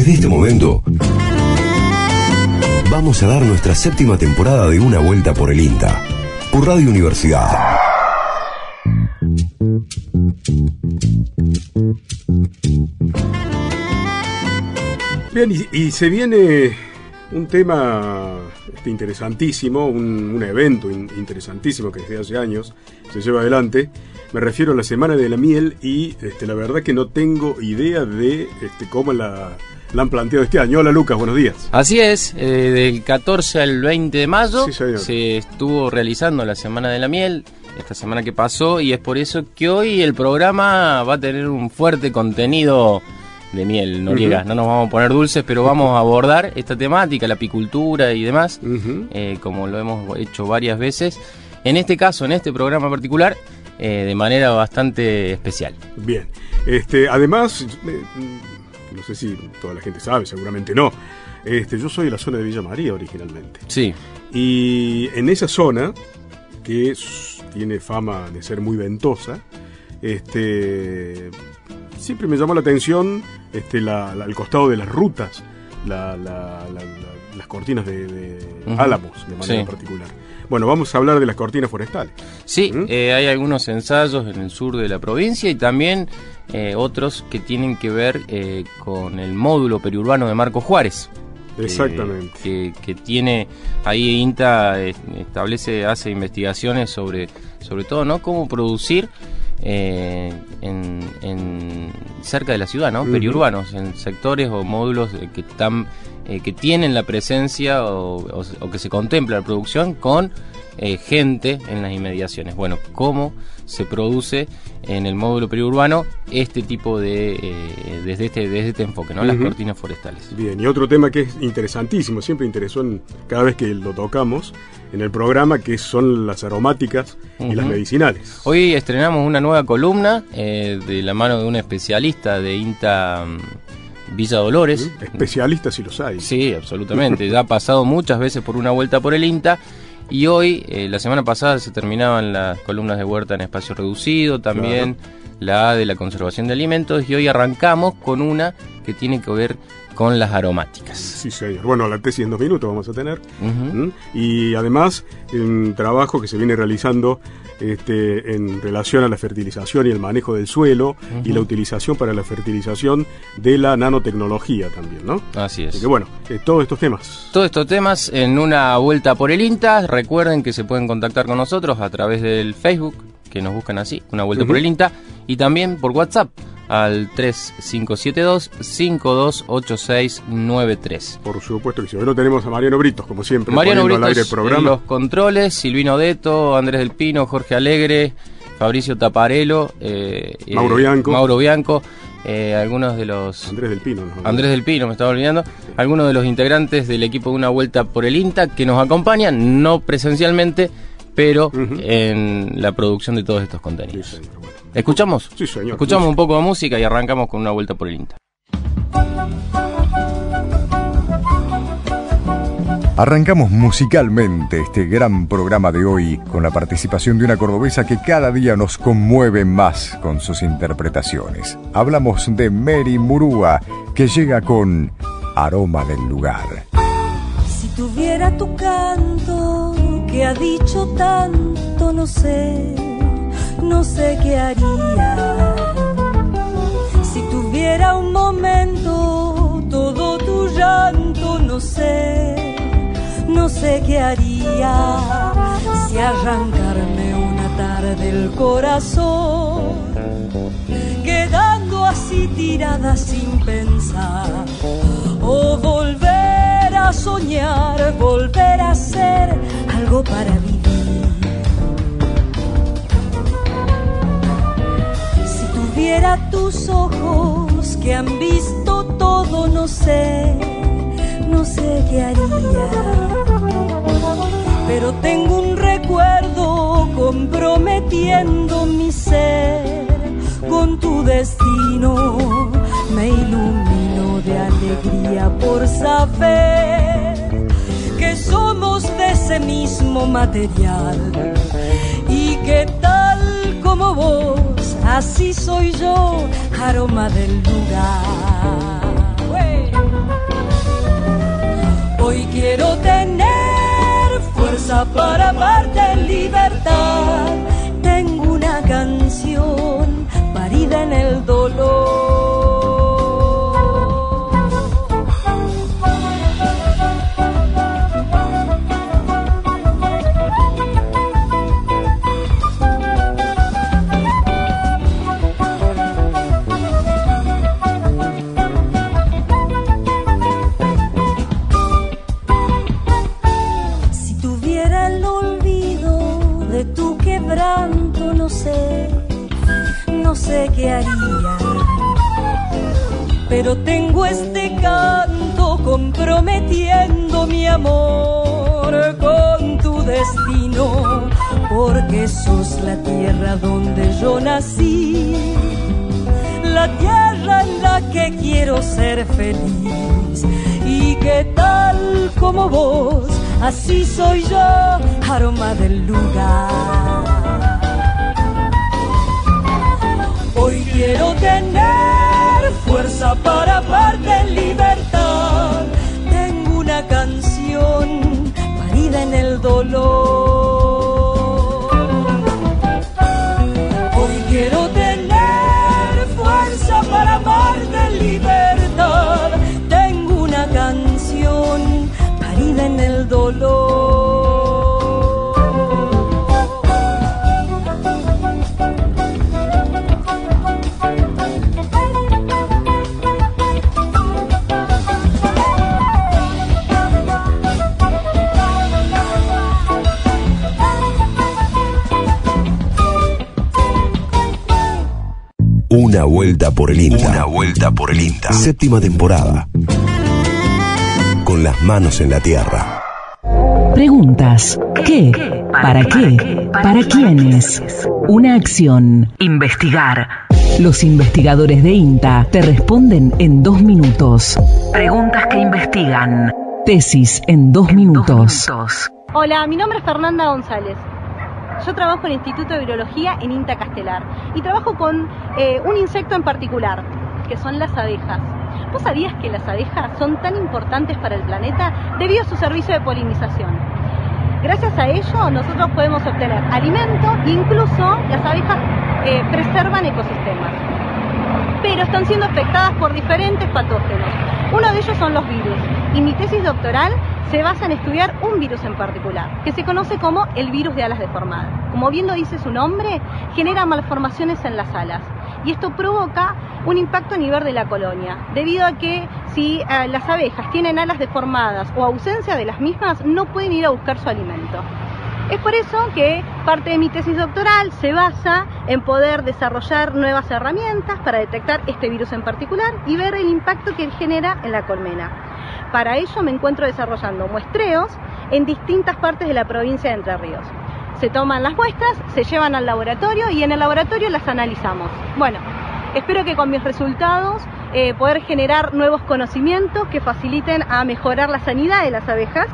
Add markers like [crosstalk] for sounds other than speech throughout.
Desde este momento, vamos a dar nuestra séptima temporada de Una Vuelta por el INTA, por Radio Universidad. Bien, y, se viene un tema este, interesantísimo, un, evento in- interesantísimo que desde hace años se lleva adelante. Me refiero a la Semana de la Miel y este, la verdad que no tengo idea de este, cómo la, la han planteado este año. Hola Lucas, buenos días. Así es, eh, del 14 al 20 de mayo Sí, se estuvo realizando la Semana de la Miel, esta semana que pasó, y es por eso que hoy el programa va a tener un fuerte contenido de miel, Noriega. Ujú. No nos vamos a poner dulces, pero vamos a abordar esta temática, la apicultura y demás, eh, como lo hemos hecho varias veces. En este caso, en este programa particular, eh, de manera bastante especial. Bien. Este, además, no sé si toda la gente sabe, seguramente no. Este, yo soy de la zona de Villa María originalmente. Sí, Y en esa zona, que es- tiene fama de ser muy ventosa, este, siempre me llamó la atención este, la- la- el costado de las rutas, la- la- la- la- las cortinas de, álamos, de manera Sí. particular. Bueno, vamos a hablar de las cortinas forestales. Sí, ¿Mm? eh, hay algunos ensayos en el sur de la provincia y también eh, otros que tienen que ver eh, con el módulo periurbano de Marco Juárez. Exactamente. Que, que tiene ahí INTA eh, establece, hace investigaciones sobre, sobre todo, ¿no? Cómo producir eh, en, en- cerca de la ciudad, ¿no? Periurbanos, en sectores o módulos que están eh, que tienen la presencia o, o- o que se contempla la producción con eh, gente en las inmediaciones. Bueno, cómo se produce en el módulo periurbano este tipo de eh, desde este desde este enfoque, ¿no? Las cortinas forestales. Bien, y otro tema que es interesantísimo, siempre interesó en, cada vez que lo tocamos en el programa, que son las aromáticas y las medicinales. Hoy estrenamos una nueva columna eh, de la mano de un especialista de INTA mm, Villa Dolores. Especialistas si los hay. Sí, absolutamente. Ya ha pasado muchas veces por una vuelta por el INTA. Y hoy, eh, la semana pasada, se terminaban las columnas de huerta en espacio reducido, también la de la conservación de alimentos. Y hoy arrancamos con una que tiene que ver con las aromáticas. Sí, señor. Bueno, la tesis en dos minutos vamos a tener. ¿Mm? Y además, un trabajo que se viene realizando este, en relación a la fertilización y el manejo del suelo y la utilización para la fertilización de la nanotecnología también, ¿no? Así Así es. que bueno, eh, todos estos temas. Todos estos temas en una vuelta por el INTA. Recuerden que se pueden contactar con nosotros a través del Facebook, que nos buscan así, una vuelta por el INTA, y también por WhatsApp al 3572-528693. Por supuesto que sí. Hoy lo tenemos a Mariano Britos, como siempre, Mariano poniendo al aire el Britos en programa. los controles, Silvino Deto, Andrés del Pino, Jorge Alegre, Fabricio Taparelo, eh, eh, Mauro Bianco. Mauro Bianco, eh, algunos de los... Andrés del Pino. ¿no? Andrés del Pino, me estaba olvidando. Algunos de los integrantes del equipo de una vuelta por el INTA que nos acompañan, no presencialmente, pero en la producción de todos estos Sí, contenidos. señor. Bueno. ¿Escuchamos? Sí, señor. Escuchamos un poco de música y arrancamos con una vuelta por el INTA. Arrancamos musicalmente este gran programa de hoy con la participación de una cordobesa que cada día nos conmueve más con sus interpretaciones. Hablamos de Mary Murúa, que llega con Aroma del Lugar. Si tuviera tu canto que ha dicho tanto, no sé, no sé qué haría. Si tuviera un momento todo tu llanto, no sé, no sé qué haría. Si arrancarme una tarde el corazón, quedando así tirada sin pensar, o volver a soñar, volver a ser algo para vivir. Si tuviera tus ojos que han visto todo, no sé, no sé qué haría. Pero tengo un recuerdo comprometiendo mi ser con tu destino. Me ilumino de alegría por saber que somos de ese mismo material y que tal como vos, así soy yo, aroma del lugar. Hoy quiero tener fuerza para amarte en libertad. Tengo una canción parida en el dolor. De tu quebranto, no sé, no sé qué haría. Pero tengo este canto comprometiendo mi amor con tu destino, porque sos la tierra donde yo nací, la tierra en la que quiero ser feliz y que tal como vos, así soy yo, aroma del lugar. Hoy quiero tener fuerza para amarte en libertad. Tengo una canción parida en el dolor. El dolor. Una vuelta por el INTA. Una vuelta por el INTA. Séptima temporada. Con las manos en la tierra. Preguntas. ¿Qué? ¿Para qué? ¿Para quiénes? Una acción. Investigar. Los investigadores de INTA te responden en dos minutos. Preguntas que investigan. Tesis en dos minutos. Hola, mi nombre es Fernanda González. Yo trabajo en el Instituto de Virología en INTA Castelar y trabajo con eh, un insecto en particular, que son las abejas. ¿Vos sabías que las abejas son tan importantes para el planeta debido a su servicio de polinización? Gracias a ello nosotros podemos obtener alimento e incluso las abejas eh, preservan ecosistemas. Pero están siendo afectadas por diferentes patógenos. Uno de ellos son los virus. Y mi tesis doctoral se basa en estudiar un virus en particular, que se conoce como el virus de alas deformadas. Como bien lo dice su nombre, genera malformaciones en las alas. Y esto provoca un impacto a nivel de la colonia, debido a que si eh, las abejas tienen alas deformadas o ausencia de las mismas, no pueden ir a buscar su alimento. Es por eso que parte de mi tesis doctoral se basa en poder desarrollar nuevas herramientas para detectar este virus en particular y ver el impacto que genera en la colmena. Para ello me encuentro desarrollando muestreos en distintas partes de la provincia de Entre Ríos. Se toman las muestras, se llevan al laboratorio y en el laboratorio las analizamos. Bueno, espero que con mis resultados eh, poder generar nuevos conocimientos que faciliten a mejorar la sanidad de las abejas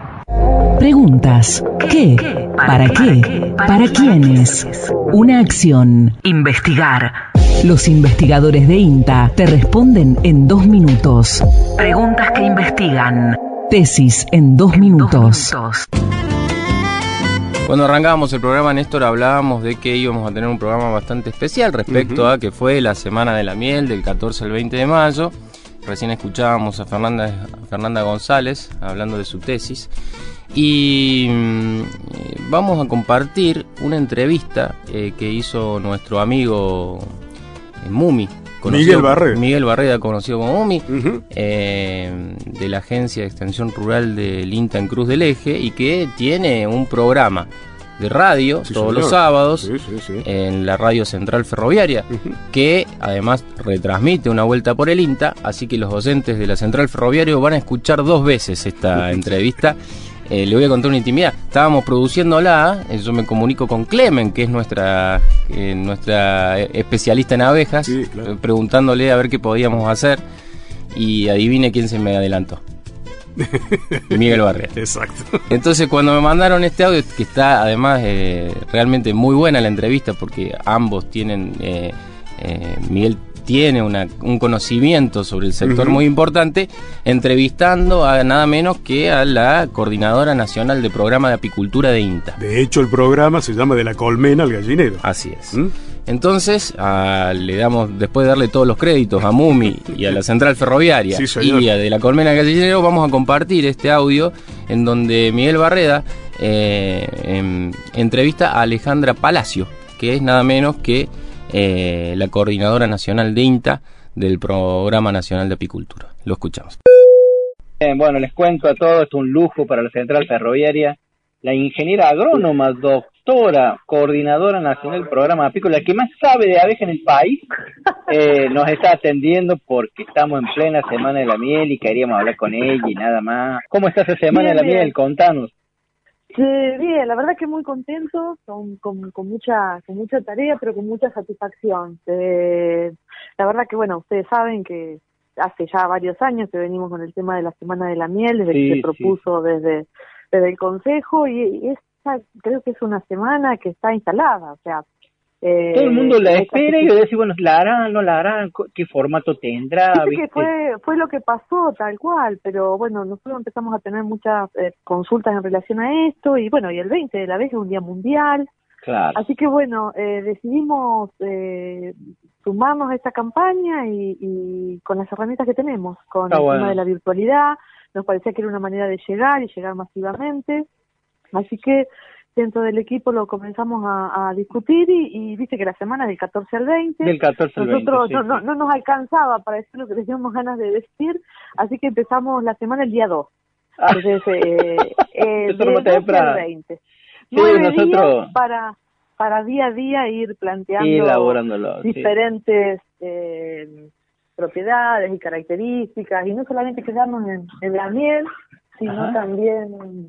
Preguntas. ¿Qué? ¿Para qué? ¿Para quiénes? Una acción. Investigar. Los investigadores de INTA te responden en dos minutos. Preguntas que investigan. Tesis en dos minutos. Cuando arrancábamos el programa, Néstor, hablábamos de que íbamos a tener un programa bastante especial respecto a que fue la Semana de la Miel del 14 al 20 de mayo. Recién escuchábamos a Fernanda, a Fernanda González hablando de su tesis. Y mm, vamos a compartir una entrevista eh, que hizo nuestro amigo eh, Mumi. Miguel Barreda. Miguel Barreda, conocido como Ujú. eh, de la Agencia de Extensión Rural del INTA en Cruz del Eje y que tiene un programa de radio Sí, todos señor. los sábados Sí, sí, sí. en la radio central ferroviaria que además retransmite una vuelta por el INTA, así que los docentes de la central ferroviaria van a escuchar dos veces esta [laughs] entrevista. Eh, le voy a contar una intimidad. Estábamos produciéndola, eh, yo me comunico con Clemen, que es nuestra, eh, nuestra especialista en abejas, Sí, claro. eh, preguntándole a ver qué podíamos hacer y adivine quién se me adelantó. [laughs] Miguel Barrea. Exacto. Entonces cuando me mandaron este audio, que está además eh, realmente muy buena la entrevista, porque ambos tienen, eh, eh, Miguel tiene un conocimiento sobre el sector muy importante, entrevistando a nada menos que a la Coordinadora Nacional de Programa de Apicultura de INTA. De hecho, el programa se llama De la colmena al gallinero. Así es. ¿Mm? Entonces, le damos, después de darle todos los créditos a Mumi y a la central ferroviaria y a de la colmena al gallinero, vamos a compartir este audio en donde Miguel Barreda eh, em, entrevista a Alejandra Palacio, que es nada menos que eh, la coordinadora nacional de INTA del Programa Nacional de Apicultura. Lo escuchamos. bueno, les cuento a todos, es un lujo para la central ferroviaria. La ingeniera agrónoma, doctora, coordinadora nacional del programa apícola, que más sabe de abeja en el país, eh, [laughs] nos está atendiendo porque estamos en plena semana de la miel y queríamos hablar con ella y nada más. ¿Cómo está esa semana de la miel? Contanos. Sí, bien, la verdad que muy contento, con, con, con, mucha con mucha tarea, pero con mucha satisfacción. Eh, la verdad que, bueno, ustedes saben que hace ya varios años que venimos con el tema de la Semana de la Miel, desde que se propuso desde, desde el Consejo, y, y esta creo que es una semana que está instalada, o sea, eh, Todo el mundo la espera y yo decía, bueno, ¿la harán, no la harán? ¿Qué formato tendrá? Que fue, fue lo que pasó, tal cual, pero bueno, nosotros empezamos a tener muchas eh, consultas en relación a esto y bueno, y el 20 de la vez es un día mundial. Claro. Así que bueno, eh, decidimos eh, sumarnos a esta campaña y, y, con las herramientas que tenemos, con el tema de la virtualidad, nos parecía que era una manera de llegar y llegar masivamente. Así que dentro del equipo lo comenzamos a, discutir y, y, viste que la semana es del 14 al 20. Del 14 al Nosotros no, no, no, nos alcanzaba para decir lo que teníamos ganas de decir, así que empezamos la semana el día 2. Ah. Entonces, eh, [laughs] eh, del 12 al 20. nosotros... para, para día a día ir planteando diferentes eh, propiedades y características y no solamente quedarnos en, la miel, sino también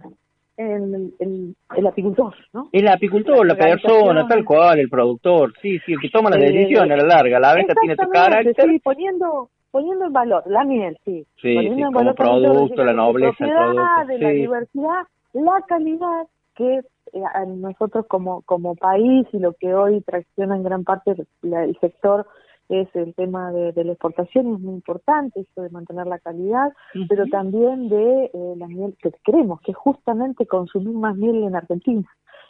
el, el, el, apicultor, ¿no? El apicultor, la, persona, tal cual, el productor, sí, sí, el que toma las eh, decisiones a la larga, la abeja tiene su carácter. Sí, poniendo, poniendo en valor, la miel, sí. Sí, poniendo en valor producto, la nobleza del producto. de la diversidad, la calidad que eh, nosotros como, como país y lo que hoy tracciona en gran parte el sector es el tema de, la exportación, es muy importante esto de mantener la calidad, pero también de eh, la miel que queremos, que es justamente consumir más miel en Argentina.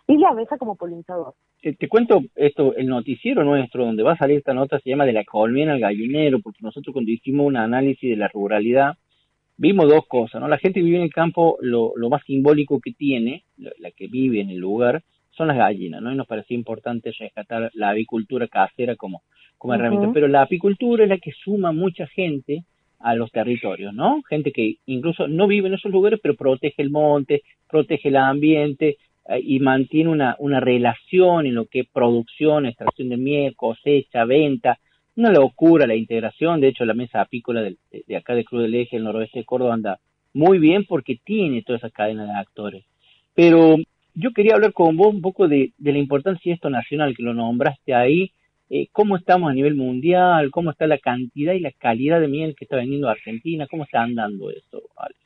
Y la abeja como polinizador. Eh, te cuento esto, el noticiero nuestro, donde va a salir esta nota, se llama De la colmena al gallinero, porque nosotros cuando hicimos un análisis de la ruralidad, vimos dos cosas, ¿no? La gente que vive en el campo, lo, lo más simbólico que tiene, la que vive en el lugar, son las gallinas, ¿no? Y nos parecía importante rescatar la avicultura casera como como herramienta, pero la apicultura es la que suma mucha gente a los territorios, ¿no? Gente que incluso no vive en esos lugares, pero protege el monte, protege el ambiente eh, y mantiene una, una relación en lo que es producción, extracción de miel, cosecha, venta, una locura la integración, de hecho la mesa apícola de, de acá de Cruz del Eje, el noroeste de Córdoba, anda muy bien porque tiene toda esa cadena de actores. Pero yo quería hablar con vos un poco de, de la importancia de esto nacional, que lo nombraste ahí, eh, cómo estamos a nivel mundial, cómo está la cantidad y la calidad de miel que está vendiendo Argentina, cómo está andando eso, Alex.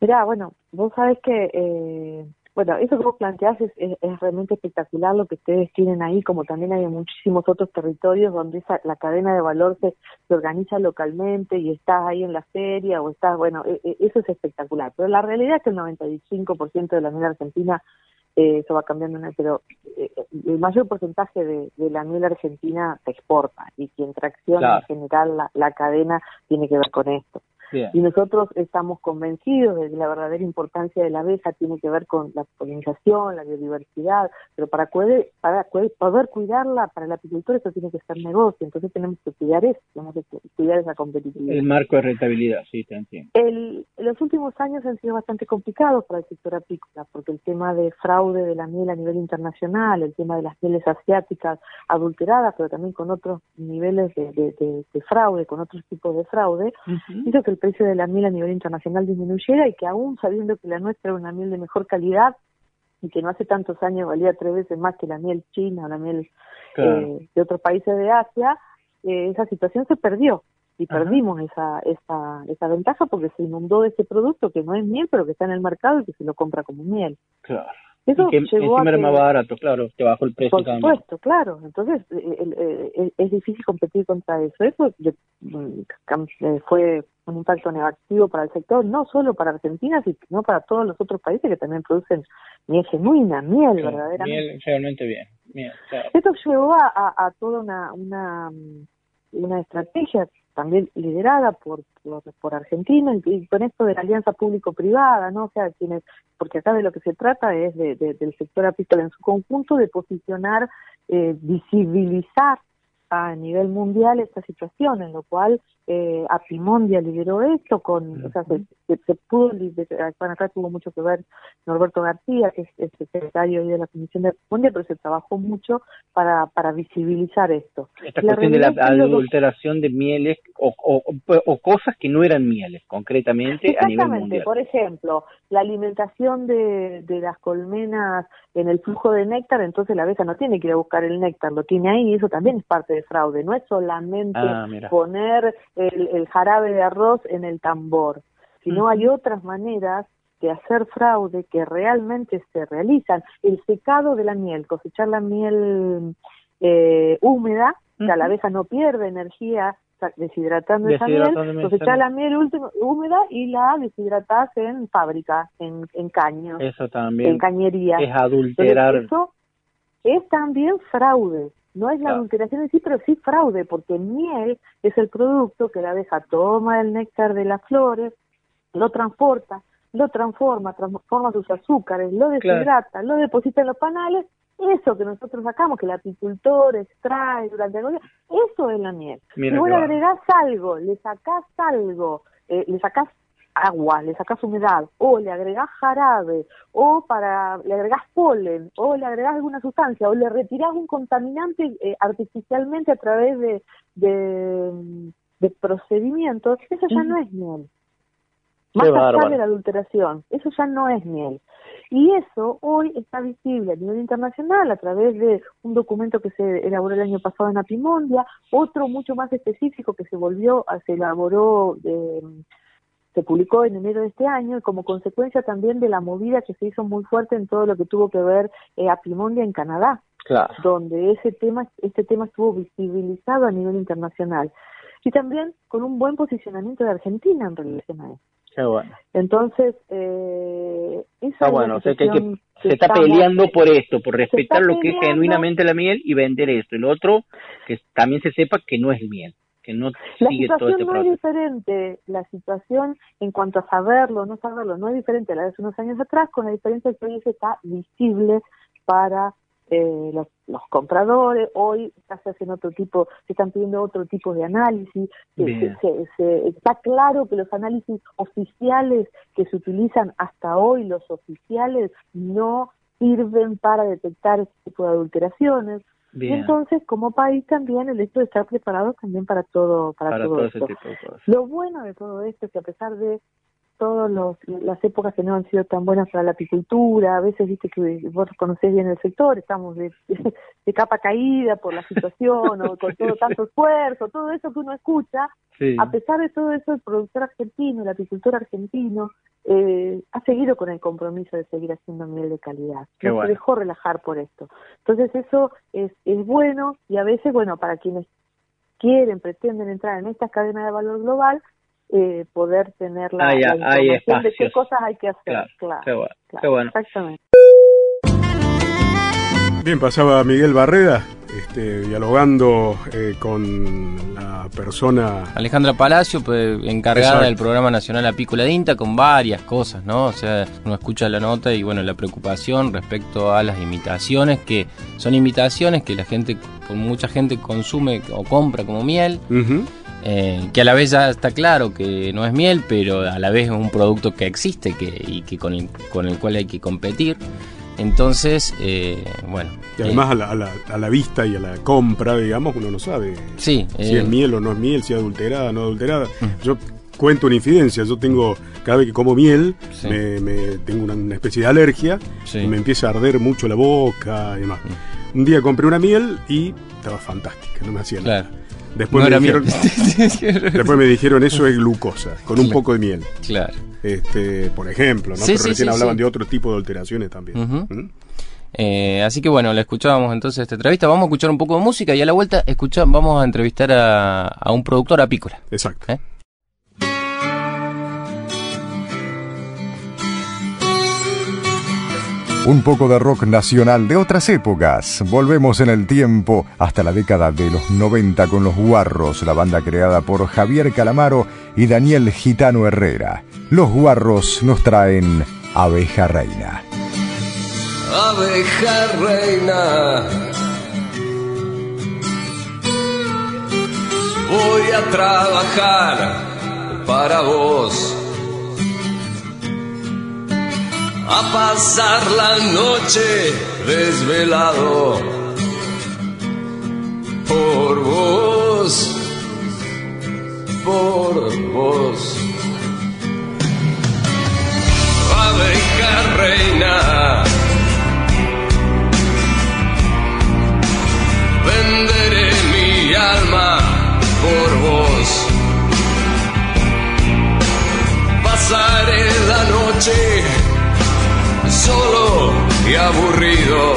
Mirá, bueno, vos sabés que, eh, bueno, eso que vos planteás es, es, realmente espectacular lo que ustedes tienen ahí, como también hay muchísimos otros territorios donde esa, la cadena de valor se, se organiza localmente y estás ahí en la feria o estás, bueno, e, e, eso es espectacular. Pero la realidad es que el 95% de la miel argentina eh, eso va cambiando, pero eh, el mayor porcentaje de, la miel argentina se exporta y quien tracciona en general la, la cadena tiene que ver con esto. Y nosotros estamos convencidos de que la verdadera importancia de la abeja tiene que ver con la polinización, la biodiversidad, pero para poder, para poder cuidarla para el apicultor eso tiene que ser negocio, entonces tenemos que cuidar eso, tenemos que cuidar esa competitividad. El marco de rentabilidad, sí, te entiendo. El, los últimos años han sido bastante complicados para el sector apícola, porque el tema de fraude de la miel a nivel internacional, el tema de las mieles asiáticas adulteradas, pero también con otros niveles de, de, fraude, con otros tipos de fraude, hizo que el precio de la miel a nivel internacional disminuyera y que aún sabiendo que la nuestra era una miel de mejor calidad y que no hace tantos años valía tres veces más que la miel china o la miel eh, de otros países de Asia, eh, esa situación se perdió y perdimos esa, esa, esa ventaja porque se inundó de ese producto que no es miel pero que está en el mercado y que se lo compra como miel. Claro. Eso y que llegó a encima era que- más barato, claro, te bajó el precio Por también. supuesto, claro. Entonces eh, eh, eh, es difícil competir contra eso. Eso mm, eh, fue un impacto negativo para el sector, no solo para Argentina, sino para todos los otros países que también producen miel genuina, miel Sí, verdaderamente. miel realmente bien. Miel, claro. Esto llevó a, a- a toda una, una, mm, una estrategia también liderada por, por, por Argentina y, y con esto de la alianza público-privada, ¿no? O sea, quienes, porque acá de lo que se trata es de, de- del sector apícola en su conjunto de posicionar, eh, visibilizar a nivel mundial esta situación, en lo cual eh, Apimondia lideró esto, con, o sea, se, se- se pudo liderar, bueno, acá tuvo mucho que ver Norberto García, que es el secretario de la Comisión de Apimondia, pero se trabajó mucho para, para visibilizar esto. Esta La cuestión de la adulteración de mieles o, o, cosas que no eran mieles, concretamente a nivel Exactamente, mundial. por ejemplo, la alimentación de, de las colmenas en el flujo de néctar, entonces la abeja no tiene que ir a buscar el néctar, lo tiene ahí y eso también es parte de fraude, no es solamente Ah, poner el, el jarabe de arroz en el tambor, sino hay otras maneras de hacer fraude que realmente se realizan. El secado de la miel, cosechar la miel eh, húmeda, o sea, la abeja no pierde energía deshidratando esa miel, cosechar la miel última- húmeda y la deshidratás en fábrica, en, en caño, Eso también en cañería. es adulterar. Entonces, eso es también fraude. No es la Claro. adulteración en sí, pero sí fraude, porque miel es el producto que la abeja toma el néctar de las flores, lo transporta, lo transforma, transforma sus azúcares, lo deshidrata, lo deposita en los panales. Eso que nosotros sacamos, que el apicultor extrae durante el día, eso es la miel. Mira si vos le agregás algo, le sacás algo, eh, le sacás agua, le sacás humedad, o le agregás jarabe, o para le agregás polen, o le agregás alguna sustancia, o le retirás un contaminante eh, artificialmente a través de, de, de procedimientos, eso ya no es miel. Más allá bárbaro. de la adulteración, eso ya no es miel. Y eso hoy está visible a nivel internacional a través de un documento que se elaboró el año pasado en Apimondia, otro mucho más específico que se volvió, se elaboró, eh, se publicó en enero de este año y como consecuencia también de la movida que se hizo muy fuerte en todo lo que tuvo que ver eh, Apimondia en Canadá, Claro. donde ese tema, este tema estuvo visibilizado a nivel internacional. Y también con un buen posicionamiento de Argentina en relación a eso. Qué bueno. Entonces, eh, esa la bueno, o sea que, hay que situación se está peleando por esto, por respetar lo que es genuinamente la miel y vender esto. Y lo otro, que también se sepa que no es miel, que no La sigue todo situación este no es diferente, la situación en cuanto a saberlo o no saberlo, no es diferente a la de hace unos años atrás, con la diferencia que hoy está visible para eh, los, los compradores, hoy se hacen otro tipo, se están pidiendo otro tipo de análisis, se- se- está claro que los análisis oficiales que se utilizan hasta hoy, los oficiales, no sirven para detectar este tipo de adulteraciones. Y Bien. entonces, como país también, el hecho de estar preparados también para todo, para, para todo, esto. tipo de cosas. Lo bueno de todo esto es que a pesar de todas las épocas que no han sido tan buenas para la apicultura, a veces viste que vos conocés bien el sector, estamos de, [laughs] de capa caída por la situación o con todo tanto esfuerzo, todo eso que uno escucha, Sí. a pesar de todo eso el productor argentino, el apicultor argentino, eh, ha seguido con el compromiso de seguir haciendo miel de calidad. Qué no bueno. se dejó relajar por esto. Entonces eso es, es bueno y a veces, bueno, para quienes quieren, pretenden entrar en esta cadena de valor global, eh, poder tener la, hay información de qué cosas hay que hacer. Claro, Claro, qué bueno, claro, qué bueno. Exactamente. Bien, pasaba Miguel Barrera, este, dialogando eh, con la persona Alejandra Palacio, pues, encargada Exacto. del programa nacional Apícola de INTA, con varias cosas, ¿no? O sea, uno escucha la nota y, bueno, la preocupación respecto a las imitaciones, que son imitaciones que la gente, con mucha gente consume o compra como miel, Ujú. Eh, que a la vez ya está claro que no es miel, pero a la vez es un producto que existe que, y que con el, con el cual hay que competir. Entonces, eh, bueno. Y además a la, a, la, a la vista y a la compra, digamos, uno no sabe Sí, si eh, es miel o no es miel, si es adulterada o no adulterada. Yo cuento una infidencia, yo tengo, cada vez que como miel, Sí. me, me- tengo una, una especie de alergia Sí. y me empieza a arder mucho la boca y demás. Un día compré una miel y estaba fantástica, no me hacía nada. Después, No me dijeron, [laughs] miel. después me dijeron eso es glucosa, con un poco de miel. Claro. Este, por ejemplo, ¿no? Sí, Pero sí, recién sí, hablaban de otro tipo de alteraciones también. ¿Mm? Eh, así que bueno, la escuchábamos entonces esta entrevista. Vamos a escuchar un poco de música y a la vuelta escucha, vamos a entrevistar a, a un productor apícola. Exacto. ¿eh? Un poco de rock nacional de otras épocas. Volvemos en el tiempo hasta la década de los 90 con Los Guarros, la banda creada por Javier Calamaro y Daniel Gitano Herrera. Los Guarros nos traen Abeja Reina. abeja reina. Voy a trabajar para vos. A pasar la noche desvelado por vos, por vos. Abeja reina. Y aburrido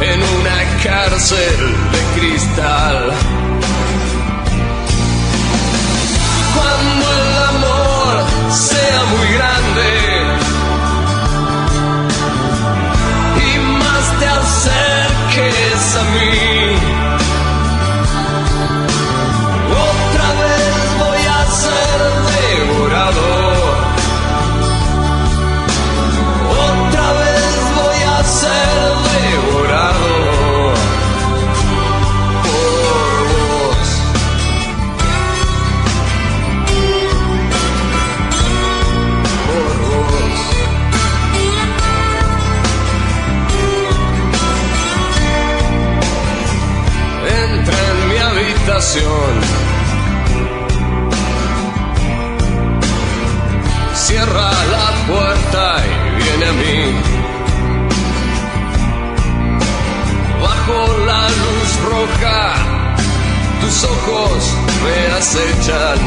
en una cárcel de cristal. Cuando el tus ojos me acechan.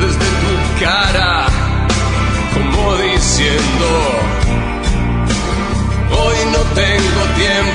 Desde tu cara, como diciendo, Hoy no tengo tiempo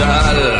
cristal.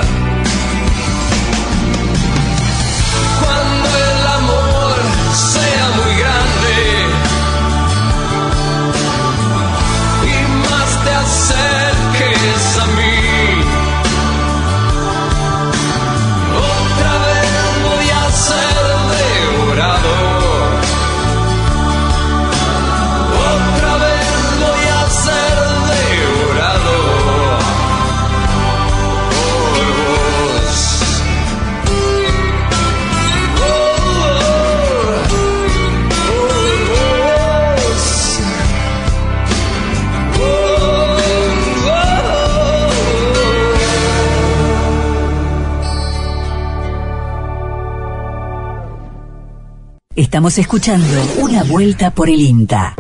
Estamos escuchando Una Vuelta por el INTA.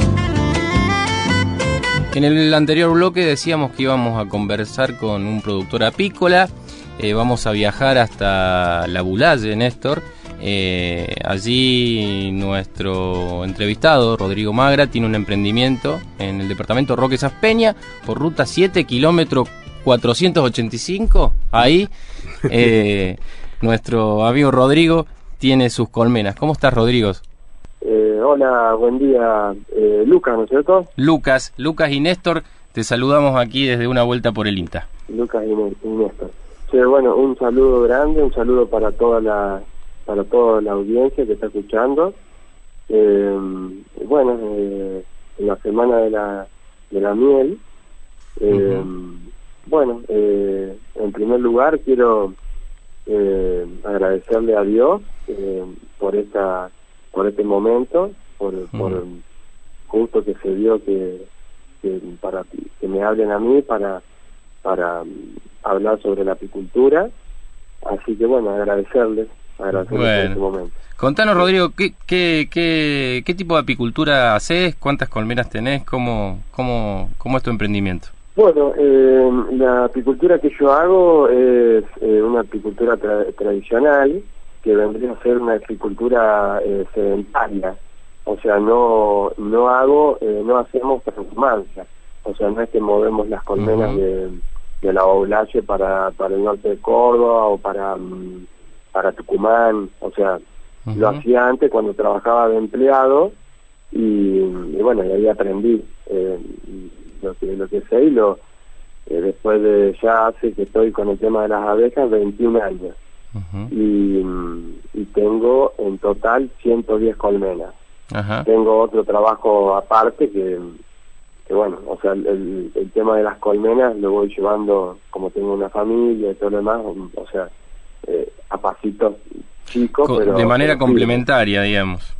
En el anterior bloque decíamos que íbamos a conversar con un productor apícola. Eh, vamos a viajar hasta la Bulalle, Néstor. Eh, allí nuestro entrevistado, Rodrigo Magra, tiene un emprendimiento en el departamento Roque Peña por ruta 7, kilómetro 485. Ahí [laughs] eh, nuestro amigo Rodrigo tiene sus colmenas. ¿Cómo estás, Rodrigo? Eh, hola, buen día, eh, Lucas, ¿no es cierto? Lucas, Lucas y Néstor, te saludamos aquí desde una vuelta por el INTA. Lucas y, Néstor. Sí, bueno, un saludo grande, un saludo para toda la para toda la audiencia que está escuchando. Eh, bueno, en la semana de la de la miel, bueno, en primer lugar quiero agradecerle a Dios por esta por este momento, por, por justo que se dio que, para que me hablen a mí para para mm, hablar sobre la apicultura. Así que bueno, agradecerles, agradecerles por este momento. Contanos, Rodrigo, ¿qué, qué, qué, qué tipo de apicultura haces? ¿Cuántas colmenas tenés? ¿Cómo, cómo, cómo es tu emprendimiento? Bueno, eh, la apicultura que yo hago es eh, una apicultura tradicional, que vendría a ser una agricultura eh, sedentaria. O sea, no no hago, eh, no hacemos transhumancia. O sea, no es que movemos las colmenas de, de, la Oulache para, para el norte de Córdoba o para, mm, para Tucumán. O sea, lo hacía antes cuando trabajaba de empleado y, bueno, y ahí aprendí eh, lo que lo que sé y lo después de ya hace que estoy con el tema de las abejas 21 años y, y, tengo en total 110 colmenas. Tengo otro trabajo aparte que, que bueno, o sea, el, el, tema de las colmenas lo voy llevando como tengo una familia y todo lo demás, o sea, eh, a pasitos chicos. pero, de manera complementaria, digamos.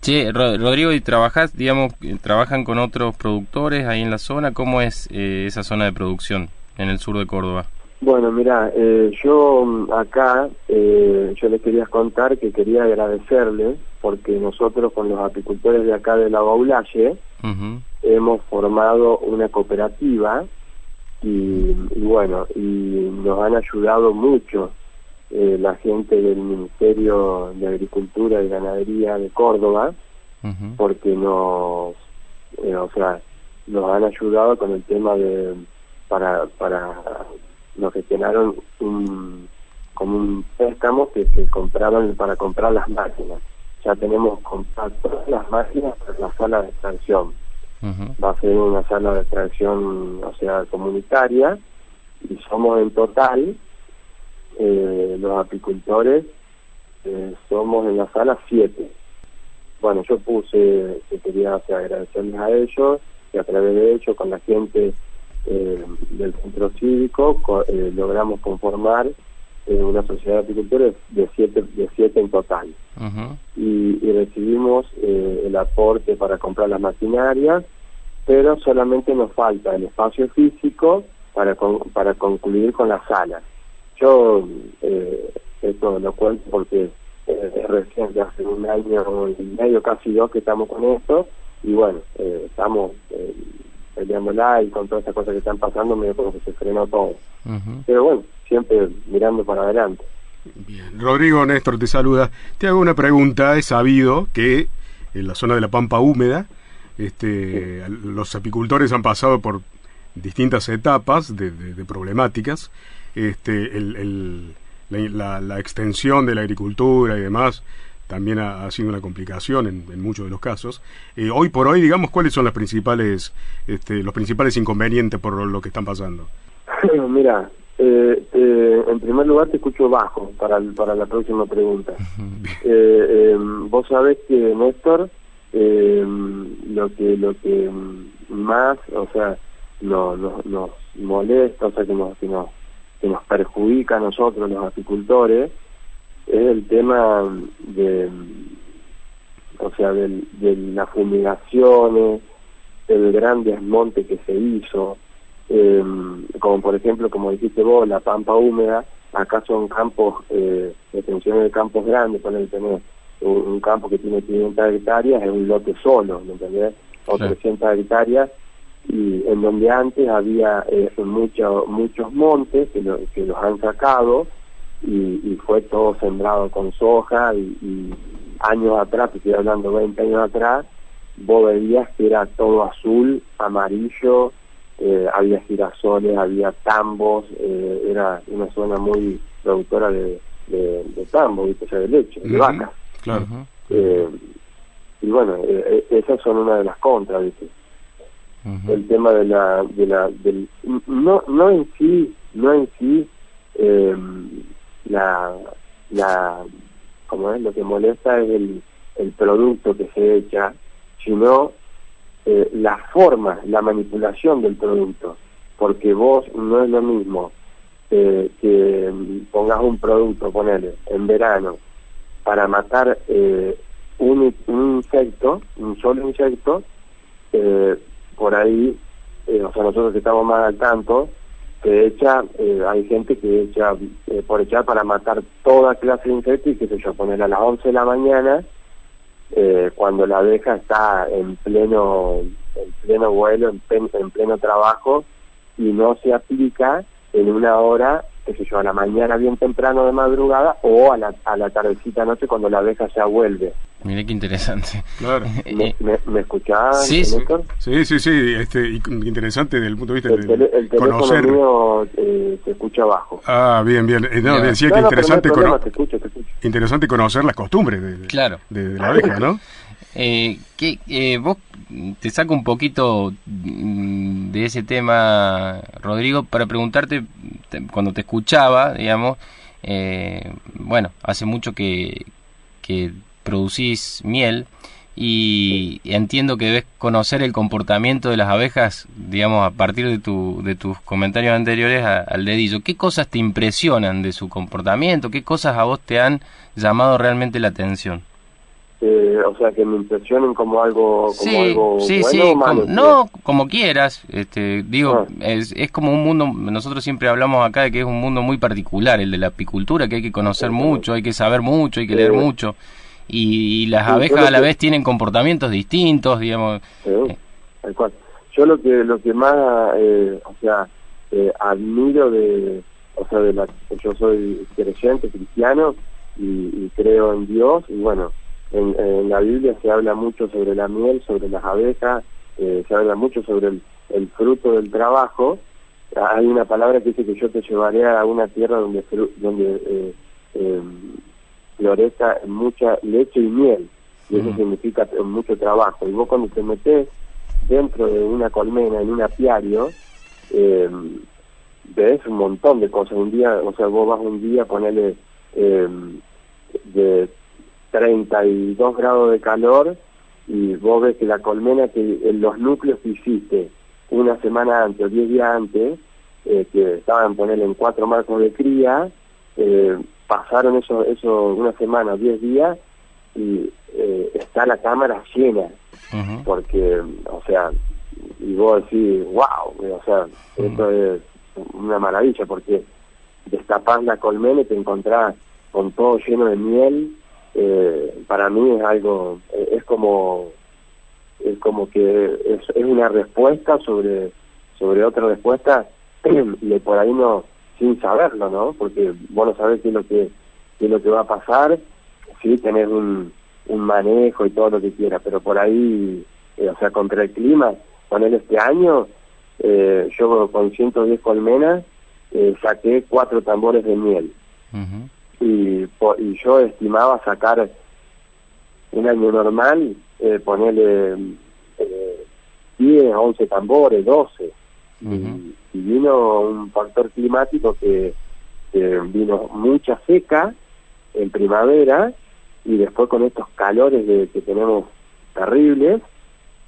Che, Rodrigo, ¿y trabajas, digamos, trabajan con otros productores ahí en la zona? ¿Cómo es eh, esa zona de producción en el sur de Córdoba? Bueno, mira, eh, yo mm, acá, eh, yo les quería contar que quería agradecerle porque nosotros con los apicultores de acá de la Baulalle hemos formado una cooperativa y, bueno, y nos han ayudado mucho eh, la gente del Ministerio de Agricultura y Ganadería de Córdoba porque nos, o sea, nos han ayudado con el tema de para para nos gestionaron un, como un préstamo que se compraron para comprar las máquinas. Ya tenemos todas las máquinas para la sala de extracción. Va a ser una sala de extracción, o sea, comunitaria, y somos en total, eh, los apicultores, eh, somos en la sala siete. Bueno, yo puse que quería agradecerles a ellos, y a través de ellos, con la gente eh, del centro cívico eh, logramos conformar eh, una sociedad de apicultores de siete, de siete en total. y, recibimos el aporte para comprar las maquinarias, pero solamente nos falta el espacio físico para, para concluir con la sala. Yo esto lo cuento porque recién hace un año y medio, casi dos que estamos con esto, y bueno, estamos peleándola y con todas estas cosas que están pasando, medio como que se frenó todo. Pero bueno, siempre mirando para adelante. Bien. Rodrigo Néstor te saluda. Te hago una pregunta. He sabido que en la zona de la Pampa Húmeda, este, los apicultores han pasado por distintas etapas de, problemáticas. Este, el, la, la, extensión de la agricultura y demás también ha, sido una complicación en, muchos de los casos. Eh, hoy por hoy, digamos, ¿cuáles son las principales, este, los principales inconvenientes por lo que están pasando? Mira, eh, eh, en primer lugar te escucho bajo para, para la próxima pregunta. Em, vos sabés que, Néstor, em, lo que lo que más, o sea, nos, nos molesta, o sea, que nos, que nos, que nos perjudica a nosotros, los apicultores, es el tema de, o sea, de, de las fumigaciones, el gran desmonte que se hizo, em, como por ejemplo, como dijiste vos, la pampa húmeda, acá son campos, eh, extensiones de campos grandes, con el tener un, campo que tiene 500 hectáreas es un lote solo, ¿me entendés? O 300 hectáreas, y en donde antes había eh, muchos muchos montes que, que los han sacado y, fue todo sembrado con soja y, años atrás, estoy hablando 20 años atrás, vos veías que era todo azul, amarillo, eh, había girasoles, había tambos, eh, era una zona muy productora de, de, de tambo, o sea, de leche, de vacas. Claro. Eh, y bueno, esas son una de las contras, ¿viste? El tema de la, de la, del, no, no en sí, no en sí, la, la, como es, lo que molesta es el, el producto que se echa, sino eh, la forma, la manipulación del producto, porque vos no es lo mismo eh, que pongas un producto, ponele, en verano, para matar eh, un, un, insecto, un solo insecto, eh, por ahí, o sea, nosotros que estamos más al tanto, que echa, hay gente que echa por echar para matar toda clase de insectos y que se yo, poner a las 11 de la mañana eh, cuando la abeja está en pleno, en pleno vuelo, en, en pleno trabajo y no se aplica en una hora qué sé yo, a la mañana bien temprano de madrugada o a la, a la tardecita noche cuando la abeja ya vuelve. Mire qué interesante. Claro. [laughs] ¿Me, me, me sí, sí, sí, sí, este, interesante desde el punto de vista el de el conocer. mío eh, te escucha abajo. Ah, bien, bien. Eh, no, decía que interesante, interesante conocer las costumbres de, claro. de, de la abeja, ¿no? [laughs] Eh, que, eh, vos te saco un poquito mm, de ese tema, Rodrigo, para preguntarte, cuando te escuchaba, digamos, eh, bueno, hace mucho que, que producís miel y entiendo que debes conocer el comportamiento de las abejas, digamos, a partir de, tu, de tus comentarios anteriores al dedillo. ¿Qué cosas te impresionan de su comportamiento? ¿Qué cosas a vos te han llamado realmente la atención? Eh, o sea, que me impresionen como algo, como algo sí, bueno sí, no, como quieras. Este, digo, ah. es, es como un mundo, nosotros siempre hablamos acá de que es un mundo muy particular, el de la apicultura, que hay que conocer mucho, hay que saber mucho, hay que leer mucho. Y, las abejas a la vez tienen comportamientos distintos, digamos. Eh. cual. Yo lo que lo que más, eh, o sea, admiro de, o sea, de la, yo soy creyente, cristiano, y, y creo en Dios, y bueno, en, la Biblia se habla mucho sobre la miel, sobre las abejas, eh, se habla mucho sobre el, fruto del trabajo. Hay una palabra que dice que yo te llevaré a una tierra donde, donde eh, eh, florezca mucha leche y miel, y eso significa mucho trabajo. Y vos cuando te metes dentro de una colmena, en un apiario, eh, ves un montón de cosas. Un día, o sea, vos vas un día a ponerle eh, de 32 grados de calor y vos ves que la colmena que en los núcleos que hiciste una semana antes o 10 días antes, eh, que estaban poner en cuatro marcos de cría, eh, pasaron eso, eso una semana o 10 días y eh, está la cámara llena, porque, o sea, y vos decís, wow, o sea, esto es una maravilla, porque destapás la colmena y te encontrás con todo lleno de miel, eh, para mí es algo, eh, es como, es como que es, es una respuesta sobre, sobre otra respuesta [clears throat] y por ahí no, sin saberlo, ¿no? Porque vos no sabés qué es lo que, qué es lo que va a pasar, sí tenés un, un manejo y todo lo que quieras, pero por ahí, eh, o sea, contra el clima, con él este año, eh, yo con 110 colmenas eh, saqué cuatro tambores de miel y, y yo estimaba sacar un año normal, eh, ponerle eh, 10, 11 tambores, 12. y, vino un factor climático que, vino mucha seca en primavera y después con estos calores que tenemos terribles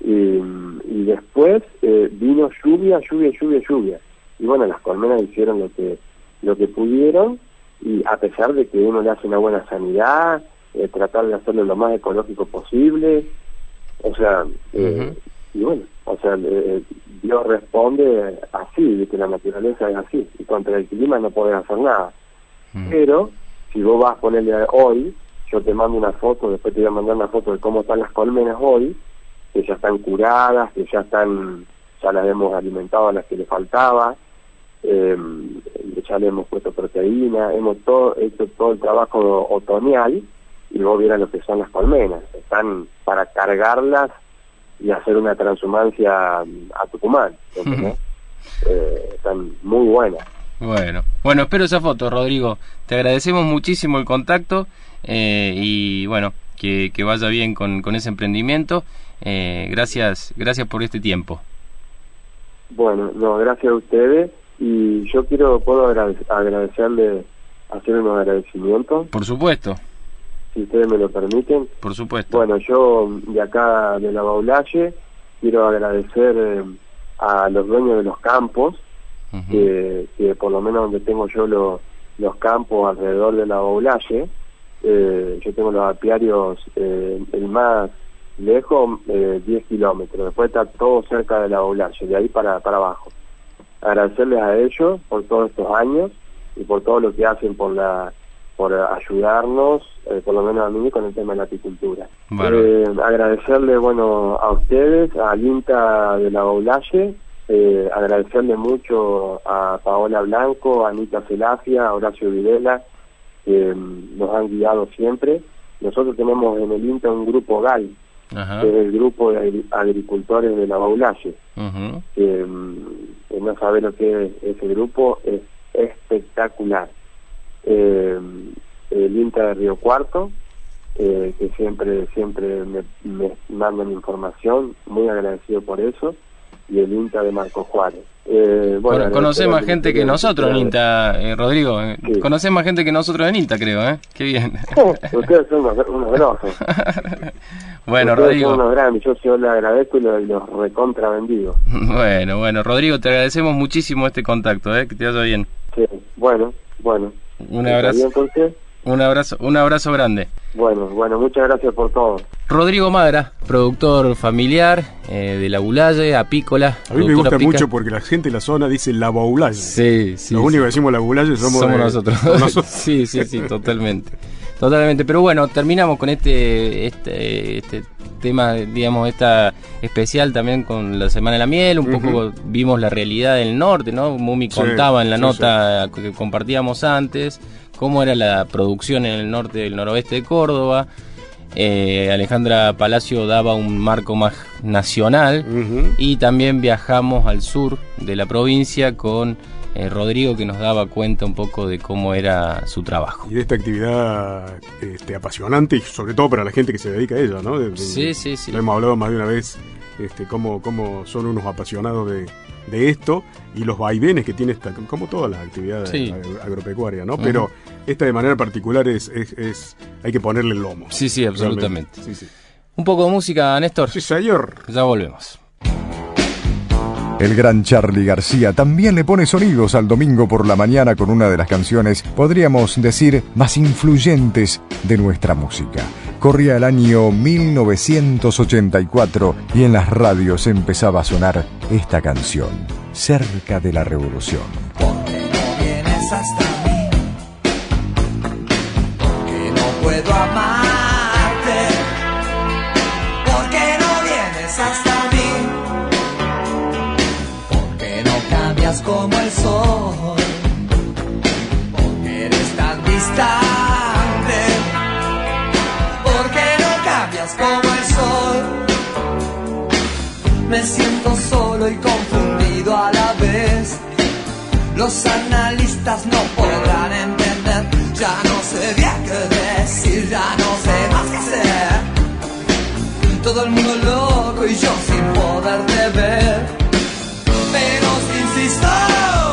y, y después eh, vino lluvia, lluvia, lluvia, lluvia. Y bueno, las colmenas hicieron lo que lo que pudieron y a pesar de que uno le hace una buena sanidad, eh, tratar de hacerlo lo más ecológico posible, o sea, eh, y bueno, o sea, eh, Dios responde así, que la naturaleza es así, y contra el clima no podés hacer nada. Pero, si vos vas a ponerle hoy, yo te mando una foto, después te voy a mandar una foto de cómo están las colmenas hoy, que ya están curadas, que ya están, ya las hemos alimentado a las que le faltaba, eh, ya le hemos puesto proteína, hemos todo, hecho todo el trabajo otoñal y luego vienen lo que son las colmenas, están para cargarlas y hacer una transhumancia a Tucumán, eh, están muy buenas. Bueno, bueno, espero esa foto, Rodrigo. Te agradecemos muchísimo el contacto eh, y bueno, que, que, vaya bien con, con ese emprendimiento. Eh, gracias, gracias por este tiempo. Bueno, no, gracias a ustedes y yo quiero, puedo agradecerle, hacer unos agradecimientos. Por supuesto. Si ustedes me lo permiten. Por supuesto. Bueno, yo de acá de la Baulalle quiero agradecer eh, a los dueños de los campos, que, que, por lo menos donde tengo yo los los campos alrededor de la Baulalle, eh, yo tengo los apiarios, eh, el más lejos, eh, 10 kilómetros, después está todo cerca de la Baulalle, de ahí para, para abajo. Agradecerles a ellos por todos estos años y por todo lo que hacen por la por ayudarnos, eh, por lo menos a mí, con el tema de la apicultura. Eh, agradecerle, bueno, a ustedes, a INTA de la Baulalle, eh, agradecerle mucho a Paola Blanco, a Anita Celafia, a Horacio Videla, que mm, nos han guiado siempre. Nosotros tenemos en el INTA un grupo GAL, que es el grupo de agricultores de la Baulalle, mm, que, no sabe lo que es ese grupo, es espectacular eh, el INTA de Río Cuarto, eh, que siempre siempre me, me mandan información, muy agradecido por eso, y el INTA de Marco Juárez. Eh, bueno, conoce más gente que nosotros en INTA, eh, Rodrigo. Eh. Conoce más gente que nosotros en INTA, creo, ¿eh? Qué bien. [laughs] Ustedes son unos, unos grosos. [laughs] bueno, Rodrigo. Son unos grandes, yo, yo le agradezco y los, los recontra vendido. [laughs] bueno, bueno, Rodrigo, te agradecemos muchísimo este contacto, ¿eh? Que te vaya bien. Sí, bueno, bueno. Un abrazo. Un abrazo, un abrazo grande. Bueno, bueno, muchas gracias por todo. Rodrigo Madra, productor familiar eh, de la Bulalle, apícola. A mí me gusta mucho porque la gente de la zona dice la Baulalle. Sí, sí. Lo único que decimos la Bulalle somos, somos nosotros. [laughs] sí, sí, sí, totalmente. Totalmente, pero bueno, terminamos con este, este, este tema, digamos, esta especial también con la Semana de la Miel, un poco vimos la realidad del norte, ¿no? Mumi contaba en la nota que compartíamos antes cómo era la producción en el norte del noroeste de Córdoba. Eh, Alejandra Palacio daba un marco más nacional y también viajamos al sur de la provincia con eh, Rodrigo que nos daba cuenta un poco de cómo era su trabajo. Y de esta actividad este, apasionante y sobre todo para la gente que se dedica a ella, ¿no? sí, sí, sí. Lo hemos hablado más de una vez, este, cómo, cómo son unos apasionados de, de esto y los vaivenes que tiene esta, como todas las actividades agropecuarias, ¿no? Pero esta de manera particular es, es, hay que ponerle el lomo. Sí, sí, absolutamente. Un poco de música, Néstor. Sí, señor. Ya volvemos. El gran Charlie García también le pone sonidos al domingo por la mañana con una de las canciones, podríamos decir, más influyentes de nuestra música. Corría el año 1984 y en las radios empezaba a sonar esta canción, Cerca de la Revolución. ¿Por qué no vienes hasta mí? ¿Por qué no puedo amarte? No cambias como el sol? ¿Por qué eres tan distante? como el sol. Me siento solo y confundido a la vez. Los analistas no podrán entender. Ya no sé bien qué decir, ya no sé más qué hacer. Todo el mundo loco y yo sin poder de ver. Pero si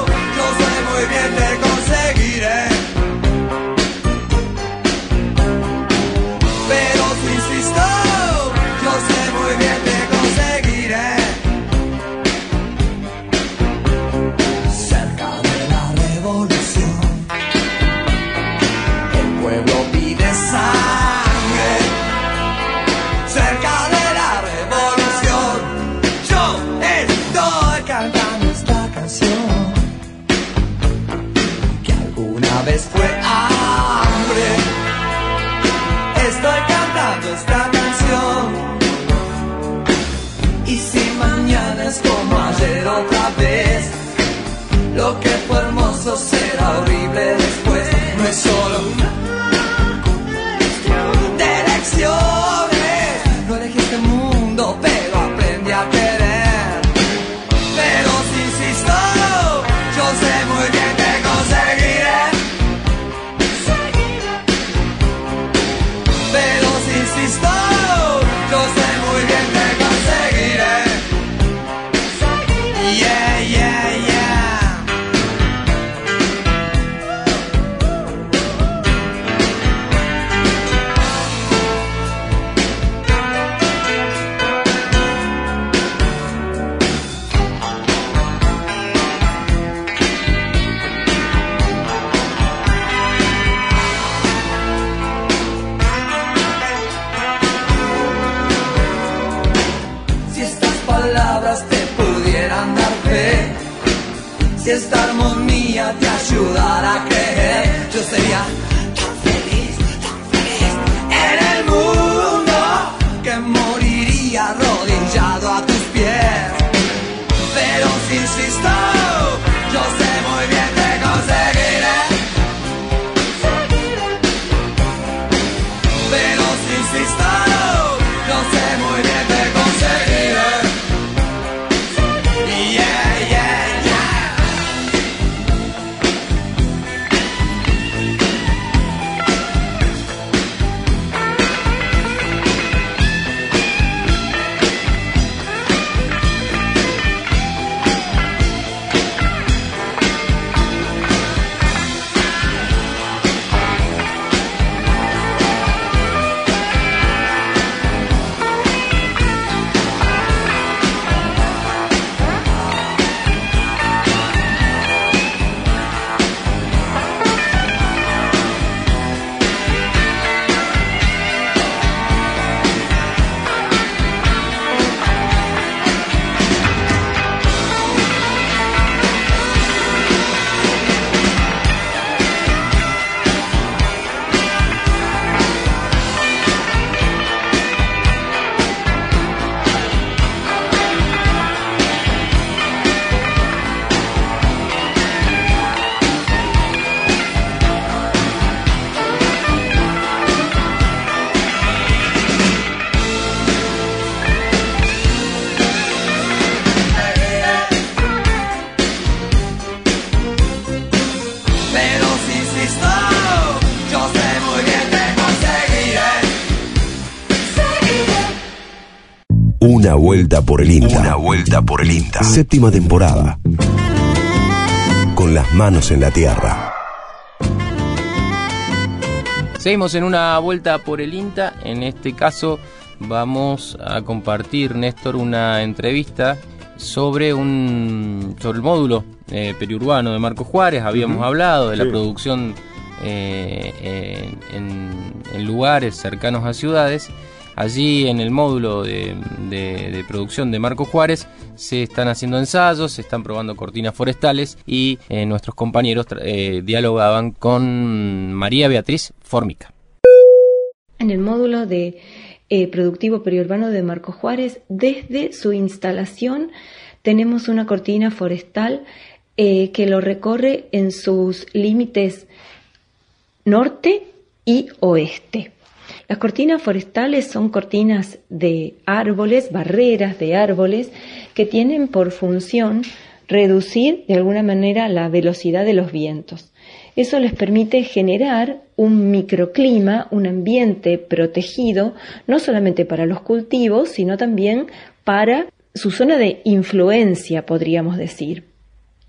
vuelta por el INTA. Una vuelta por el INTA. Séptima temporada. Con las manos en la tierra. Seguimos en una vuelta por el INTA. En este caso vamos a compartir, Néstor, una entrevista sobre un sobre el módulo eh, periurbano de Marco Juárez. Habíamos hablado de la producción eh, en lugares cercanos a ciudades. Allí en el módulo de, producción de Marco Juárez se están haciendo ensayos, se están probando cortinas forestales y eh, nuestros compañeros eh, dialogaban con María Beatriz Formica. en el módulo de eh, productivo periurbano de Marco Juárez, desde su instalación tenemos una cortina forestal que lo recorre en sus límites norte y oeste. Las cortinas forestales son cortinas de árboles, barreras de árboles, que tienen por función reducir de alguna manera la velocidad de los vientos. Eso les permite generar un microclima, un ambiente protegido, no solamente para los cultivos, sino también para su zona de influencia, podríamos decir.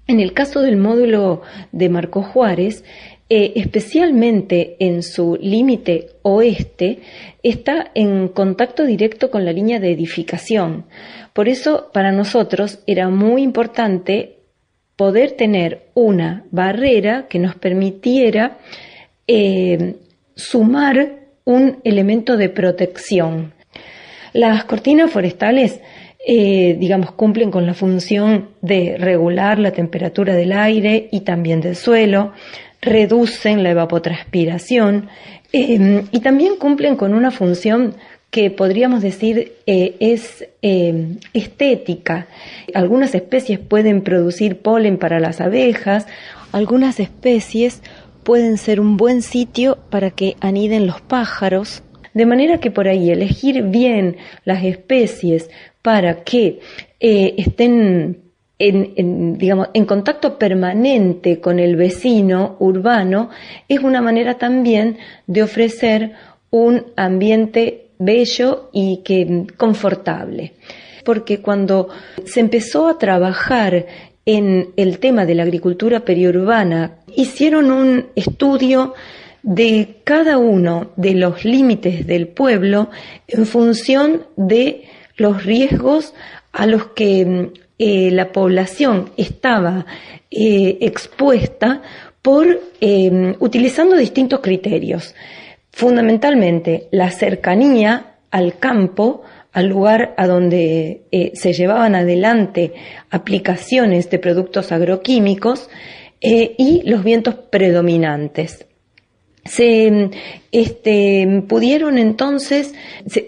En el caso del módulo de Marco Juárez, eh, especialmente en su límite oeste, está en contacto directo con la línea de edificación. Por eso, para nosotros era muy importante poder tener una barrera que nos permitiera eh, sumar un elemento de protección. Las cortinas forestales, eh, digamos, cumplen con la función de regular la temperatura del aire y también del suelo, reducen la evapotranspiración eh, y también cumplen con una función que podríamos decir eh, es eh, estética. Algunas especies pueden producir polen para las abejas, algunas especies pueden ser un buen sitio para que aniden los pájaros, de manera que por ahí elegir bien las especies para que estén en, digamos, en contacto permanente con el vecino urbano es una manera también de ofrecer un ambiente bello y que confortable. Porque cuando se empezó a trabajar en el tema de la agricultura periurbana, hicieron un estudio de cada uno de los límites del pueblo en función de los riesgos a los que eh, la población estaba eh, expuesta por eh, utilizando distintos criterios. Fundamentalmente la cercanía al campo, al lugar a donde se llevaban adelante aplicaciones de productos agroquímicos y los vientos predominantes se este, pudieron entonces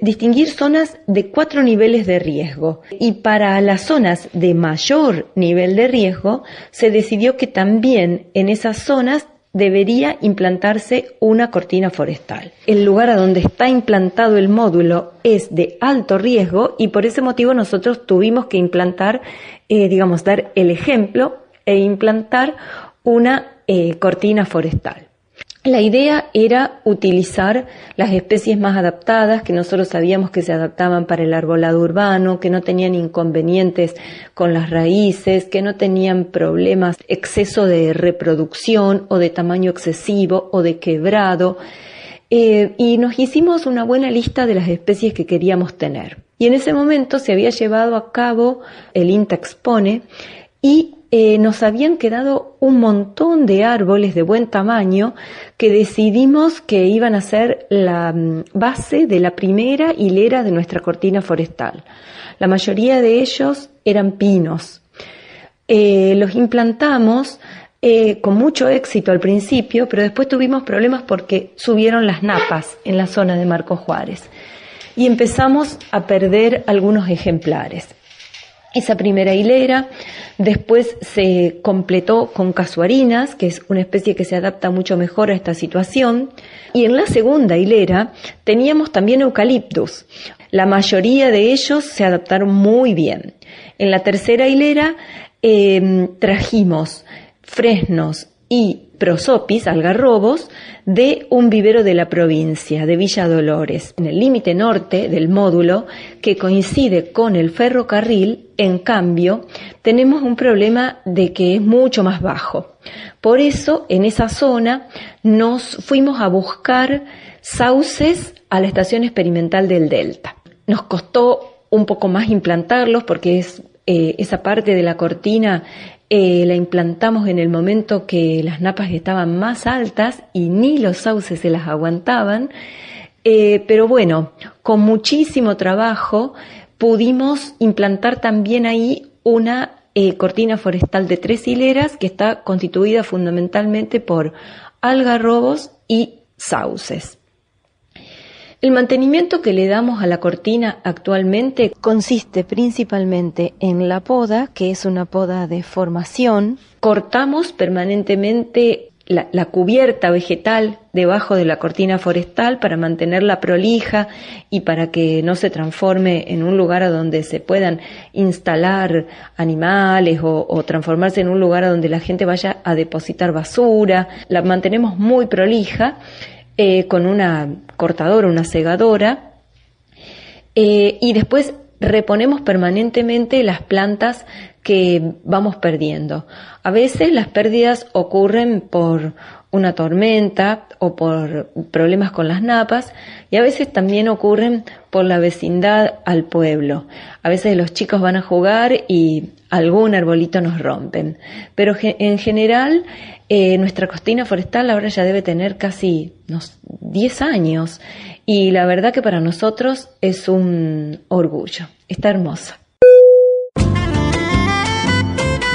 distinguir zonas de cuatro niveles de riesgo y para las zonas de mayor nivel de riesgo se decidió que también en esas zonas debería implantarse una cortina forestal. El lugar a donde está implantado el módulo es de alto riesgo y por ese motivo nosotros tuvimos que implantar, eh, digamos, dar el ejemplo e implantar una eh, cortina forestal. La idea era utilizar las especies más adaptadas, que nosotros sabíamos que se adaptaban para el arbolado urbano, que no tenían inconvenientes con las raíces, que no tenían problemas, exceso de reproducción o de tamaño excesivo o de quebrado. Eh, y nos hicimos una buena lista de las especies que queríamos tener. Y en ese momento se había llevado a cabo el INTA Expone y eh, nos habían quedado un montón de árboles de buen tamaño que decidimos que iban a ser la mm, base de la primera hilera de nuestra cortina forestal. La mayoría de ellos eran pinos. Eh, los implantamos eh, con mucho éxito al principio, pero después tuvimos problemas porque subieron las napas en la zona de Marco Juárez y empezamos a perder algunos ejemplares esa primera hilera. Después se completó con casuarinas, que es una especie que se adapta mucho mejor a esta situación. Y en la segunda hilera teníamos también eucaliptus. La mayoría de ellos se adaptaron muy bien. En la tercera hilera em, trajimos fresnos y prosopis, algarrobos, de un vivero de la provincia, de Villa Dolores, en el límite norte del módulo, que coincide con el ferrocarril, en cambio, tenemos un problema de que es mucho más bajo. Por eso, en esa zona, nos fuimos a buscar sauces a la estación experimental del Delta. Nos costó un poco más implantarlos porque es eh, esa parte de la cortina eh, la implantamos en el momento que las napas estaban más altas y ni los sauces se las aguantaban. Eh, pero bueno, con muchísimo trabajo pudimos implantar también ahí una cortina forestal de tres hileras que está constituida fundamentalmente por algarrobos y sauces. El mantenimiento que le damos a la cortina actualmente consiste principalmente en la poda, que es una poda de formación. Cortamos permanentemente la, cubierta vegetal debajo de la cortina forestal para mantenerla prolija y para que no se transforme en un lugar a donde se puedan instalar animales o, transformarse en un lugar a donde la gente vaya a depositar basura. La mantenemos muy prolija eh, con una cortadora, una segadora, eh, y después reponemos permanentemente las plantas que vamos perdiendo. A veces las pérdidas ocurren por una tormenta o por problemas con las napas y a veces también ocurren por la vecindad al pueblo. A veces los chicos van a jugar y algún arbolito nos rompen. Pero en general eh, nuestra costina forestal ahora ya debe tener casi unos 10 años y la verdad que para nosotros es un orgullo. Está hermosa.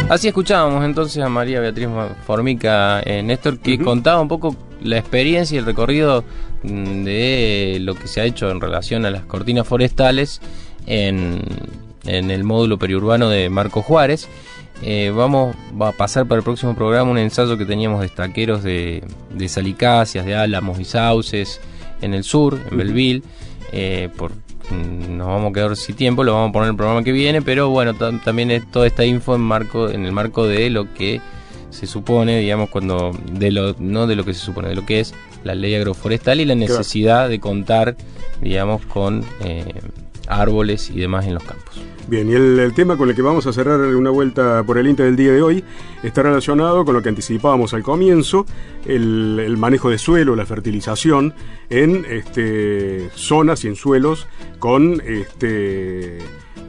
Así escuchábamos entonces a María Beatriz Formica, eh, Néstor, que contaba un poco la experiencia y el recorrido mm, de lo que se ha hecho en relación a las cortinas forestales en, en el módulo periurbano de Marco Juárez. Eh, vamos a pasar para el próximo programa un ensayo que teníamos de estaqueros de, de salicáceas, de álamos y sauces en el sur, en Belville. Eh, por, nos vamos a quedar sin tiempo, lo vamos a poner en el programa que viene, pero bueno, también es toda esta info en marco en el marco de lo que se supone, digamos, cuando de lo no de lo que se supone, de lo que es la ley agroforestal y la necesidad de contar, digamos, con eh, árboles y demás en los campos. Bien, y el, tema con el que vamos a cerrar una vuelta por el INTA del día de hoy está relacionado con lo que anticipábamos al comienzo, el, manejo de suelo, la fertilización en este, zonas y en suelos con este,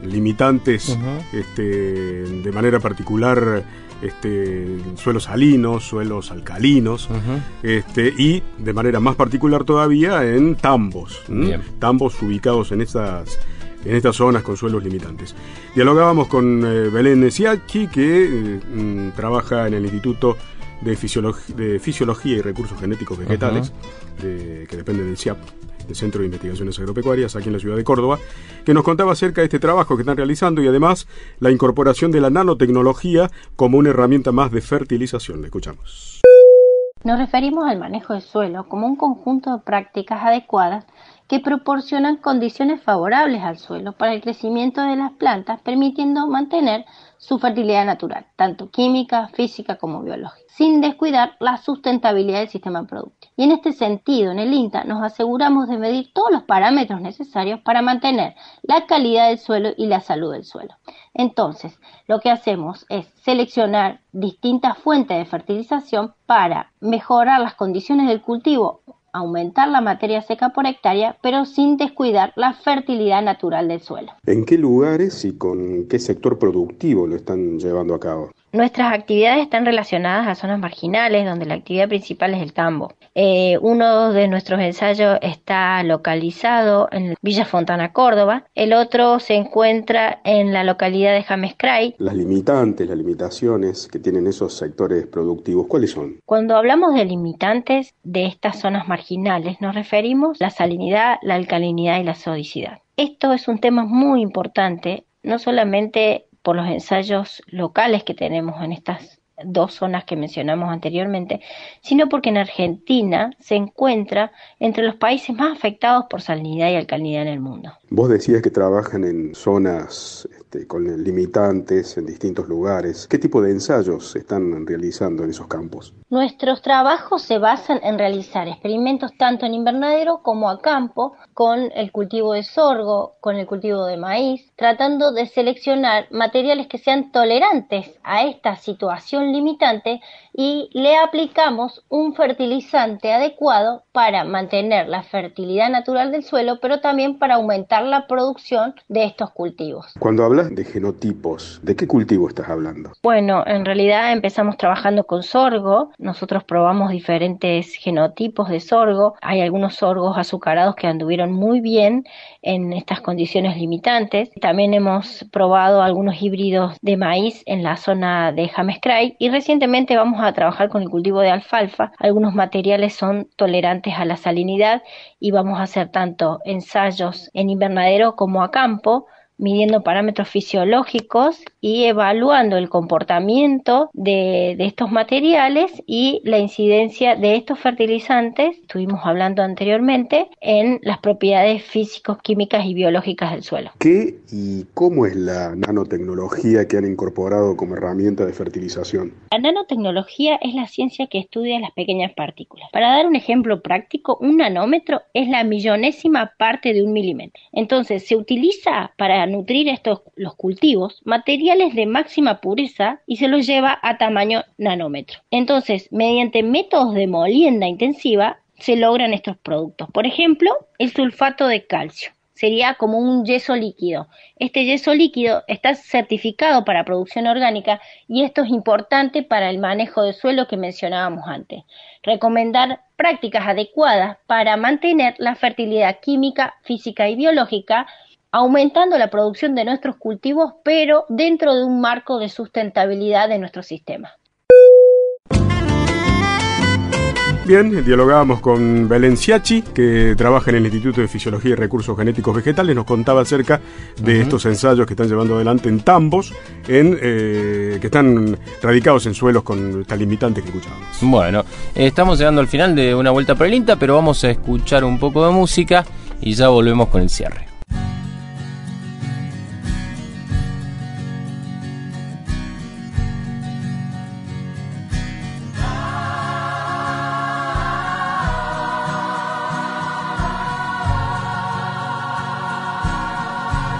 limitantes este, de manera particular este, suelos salinos, suelos alcalinos, este, y de manera más particular todavía en tambos, tambos ubicados en estas en estas zonas con suelos limitantes. Dialogábamos con eh, Belén Siachi, que eh, mm, trabaja en el Instituto de, Fisiología y Recursos Genéticos Vegetales, que depende del CIAP, del Centro de Investigaciones Agropecuarias, aquí en la ciudad de Córdoba, que nos contaba acerca de este trabajo que están realizando y además la incorporación de la nanotecnología como una herramienta más de fertilización. Le escuchamos. Nos referimos al manejo del suelo como un conjunto de prácticas adecuadas que proporcionan condiciones favorables al suelo para el crecimiento de las plantas, permitiendo mantener su fertilidad natural, tanto química, física como biológica, sin descuidar la sustentabilidad del sistema productivo. Y en este sentido, en el INTA nos aseguramos de medir todos los parámetros necesarios para mantener la calidad del suelo y la salud del suelo. Entonces, lo que hacemos es seleccionar distintas fuentes de fertilización para mejorar las condiciones del cultivo aumentar la materia seca por hectárea, pero sin descuidar la fertilidad natural del suelo. ¿En qué lugares y con qué sector productivo lo están llevando a cabo? Nuestras actividades están relacionadas a zonas marginales donde la actividad principal es el campo. Eh, uno de nuestros ensayos está localizado en Villa Fontana, Córdoba. El otro se encuentra en la localidad de James Cray. Las limitantes, las limitaciones que tienen esos sectores productivos, ¿cuáles son? Cuando hablamos de limitantes de estas zonas marginales, nos referimos a la salinidad, la alcalinidad y la sodicidad. Esto es un tema muy importante, no solamente por los ensayos locales que tenemos en estas dos zonas que mencionamos anteriormente, sino porque en Argentina se encuentra entre los países más afectados por salinidad y alcalinidad en el mundo. Vos decías que trabajan en zonas este, con limitantes en distintos lugares. ¿Qué tipo de ensayos se están realizando en esos campos? Nuestros trabajos se basan en realizar experimentos tanto en invernadero como a campo con el cultivo de sorgo, con el cultivo de maíz, tratando de seleccionar materiales que sean tolerantes a esta situación limitante y le aplicamos un fertilizante adecuado para mantener la fertilidad natural del suelo, pero también para aumentar la producción de estos cultivos. Cuando hablas de genotipos, ¿de qué cultivo estás hablando? Bueno, en realidad empezamos trabajando con sorgo, nosotros probamos diferentes genotipos de sorgo, hay algunos sorgos azucarados que anduvieron muy bien en estas condiciones limitantes, también hemos probado algunos híbridos de maíz en la zona de James Cray y recientemente vamos a trabajar con el cultivo de alfalfa, algunos materiales son tolerantes a la salinidad y vamos a hacer tanto ensayos en invernadero como a campo midiendo parámetros fisiológicos y evaluando el comportamiento de, estos materiales y la incidencia de estos fertilizantes, estuvimos hablando anteriormente, en las propiedades físicos, químicas y biológicas del suelo. ¿Qué y cómo es la nanotecnología que han incorporado como herramienta de fertilización? La nanotecnología es la ciencia que estudia las pequeñas partículas. Para dar un ejemplo práctico, un nanómetro es la millonésima parte de un milímetro. Entonces, se utiliza para nutrir estos los cultivos materiales de máxima pureza y se los lleva a tamaño nanómetro. Entonces, mediante métodos de molienda intensiva se logran estos productos. Por ejemplo, el sulfato de calcio sería como un yeso líquido. Este yeso líquido está certificado para producción orgánica y esto es importante para el manejo de suelo que mencionábamos antes. Recomendar prácticas adecuadas para mantener la fertilidad química, física y biológica aumentando la producción de nuestros cultivos, pero dentro de un marco de sustentabilidad de nuestro sistema. Bien, dialogábamos con Belén Siachi, que trabaja en el Instituto de Fisiología y Recursos Genéticos Vegetales, nos contaba acerca de estos ensayos que están llevando adelante en tambos, en, eh, que están radicados en suelos con tal limitante que escuchábamos. Bueno, estamos llegando al final de una vuelta por el INTA, pero vamos a escuchar un poco de música y ya volvemos con el cierre.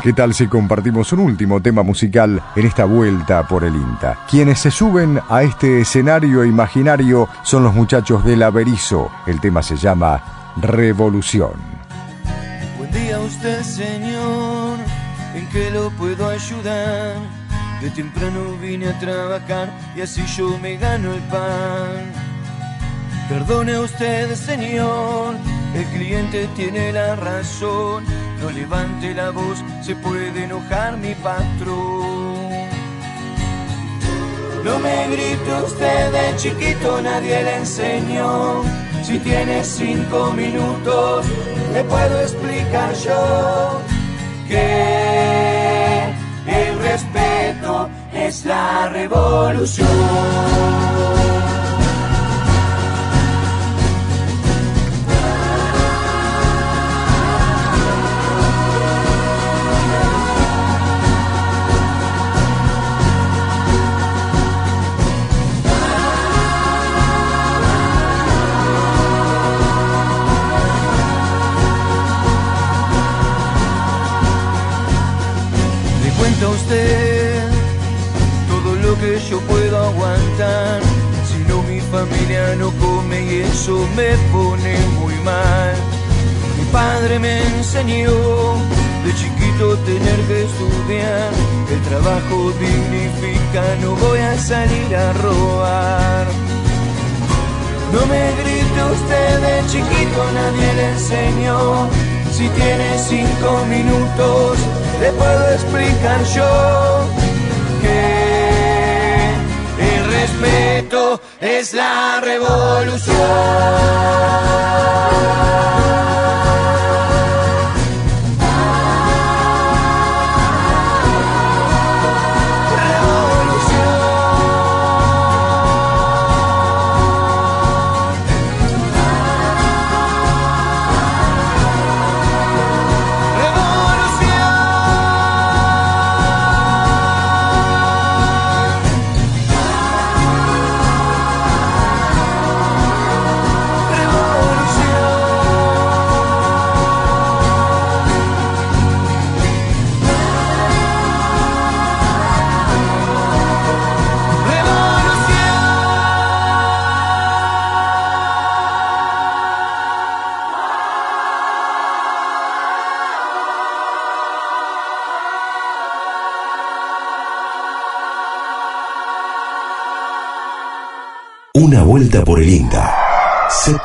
¿Qué tal si compartimos un último tema musical en esta vuelta por el INTA? Quienes se suben a este escenario imaginario son los muchachos del Averizo. El tema se llama Revolución. Buen día usted, señor, ¿en qué lo puedo ayudar? De temprano vine a trabajar y así yo me gano el pan. Perdone usted, señor, el cliente tiene la razón. No levante la voz, se puede enojar mi patrón. No me grite usted de chiquito, nadie le enseñó. Si tiene cinco minutos, le puedo explicar yo que el respeto es la revolución. Le cuento a usted todo lo que yo puedo aguantar. Si no, mi familia no come y eso me pone muy mal. Mi padre me enseñó de chiquito tener que estudiar. El trabajo dignifica, no voy a salir a robar. No me grite usted de chiquito, nadie le enseñó. Si tiene cinco minutos, le puedo explicar yo que el respeto es la revolución.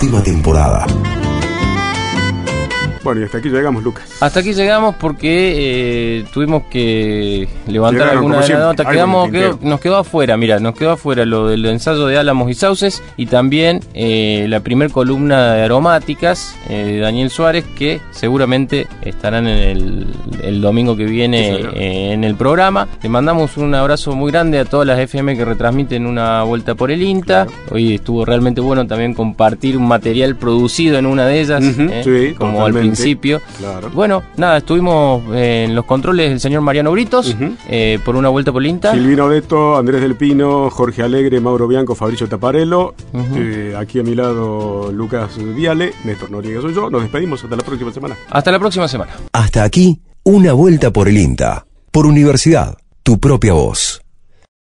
Séptima temporada. Bueno, y hasta aquí llegamos, Lucas. Hasta aquí llegamos porque eh, tuvimos que levantar Llegaron, alguna de las notas. Quedamos, quedó- nos quedó afuera, mira, nos quedó afuera lo del ensayo de álamos y sauces y también eh, la primer columna de aromáticas eh, de Daniel Suárez que seguramente estarán en el, el domingo que viene Sí, en el programa. Le mandamos un abrazo muy grande a todas las FM que retransmiten una vuelta por el INTA. Hoy estuvo realmente bueno también compartir un material producido en una de ellas, sí, como al. Principio. Claro. Bueno, nada, estuvimos eh, en los controles del señor Mariano Britos eh, por una vuelta por el INTA. Silvino Deto, Andrés del Pino, Jorge Alegre, Mauro Bianco, Fabricio Taparello. Eh, aquí a mi lado Lucas Viale, Néstor Noriega soy yo. Nos despedimos hasta la próxima semana. Hasta la próxima semana. Hasta aquí, una vuelta por el INTA. Por universidad, tu propia voz.